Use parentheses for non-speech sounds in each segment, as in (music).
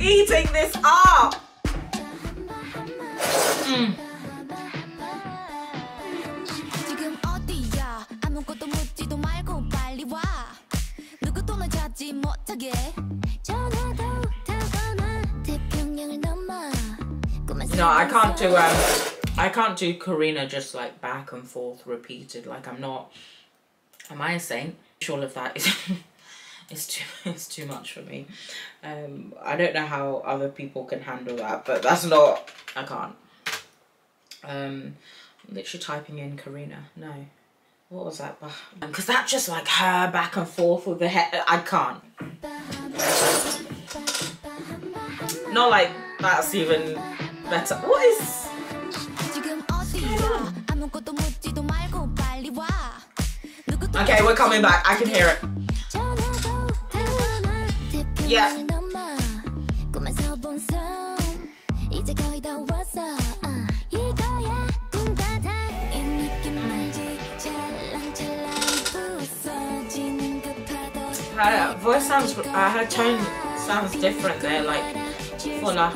eating this up. No, I can't do um I can't do Karina just like back and forth repeated. Like I'm not am I a saint? All of that is (laughs) it's too (laughs) it's too much for me. Um, I don't know how other people can handle that, but that's not I can't. Um, I'm literally typing in Karina. No, what was that? Because um, that just like her back and forth with the head. I can't. Not like that's even better. What is? Okay, we're coming back. I can hear it. Yeah. Her uh, voice sounds, uh, her tone sounds different there, like fuller.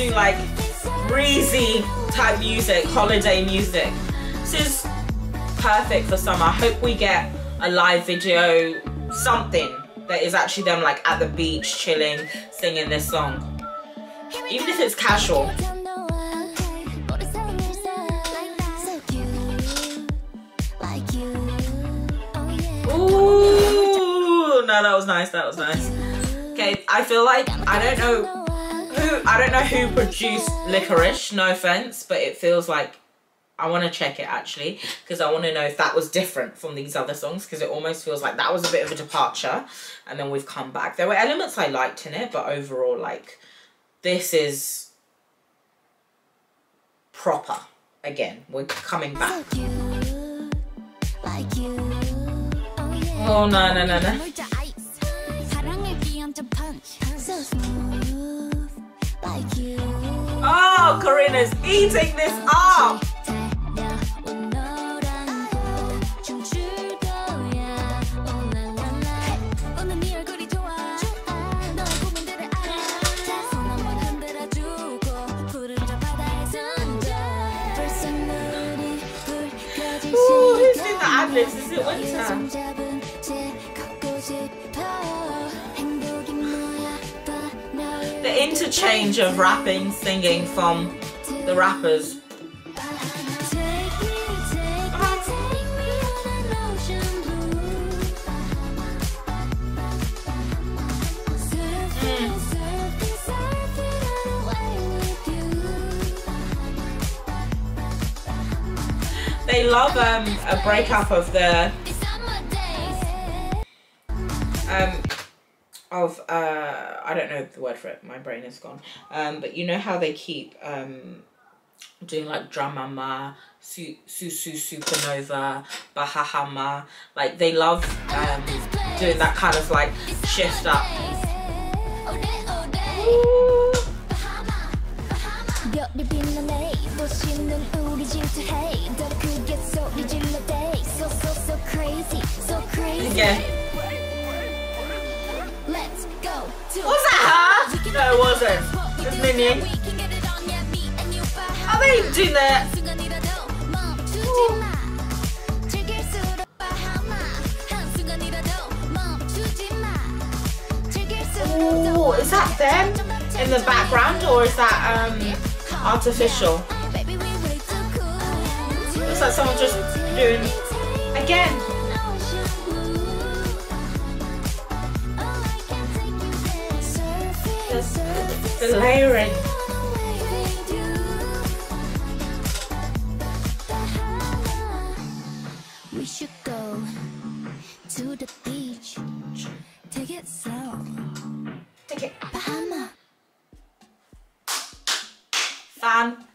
Do like breezy type music, holiday music. This is perfect for summer. I hope we get a live video, something that is actually them like at the beach chilling, singing this song. Even if it's casual. Ooh, no, that was nice. That was nice. Okay, I feel like I don't know who I don't know who produced Licorice. No offense, but it feels like I want to check it actually because I want to know if that was different from these other songs because it almost feels like that was a bit of a departure, and then we've come back. There were elements I liked in it, but overall, like this is proper. Again, we're coming back. Oh, oh no no no no. Karina's eating this up. Ooh, who's doing the ad libs? Is it Winter? Interchange of rapping, singing from the rappers. They love um, a breakup of the um of uh I don't know the word for it. My brain is gone. Um, but you know how they keep um doing like Dramama, Su Su Su Supernova, Bahahama. Like they love um doing that kind of like shift up. 별 Was that her? No, it wasn't. It's Minion. Are they doing that? Ooh, is that them in the background or is that um artificial? Looks like someone just doing again. The layering. We should go to the beach. Take it slow. Take it. Bahama. Fantastic.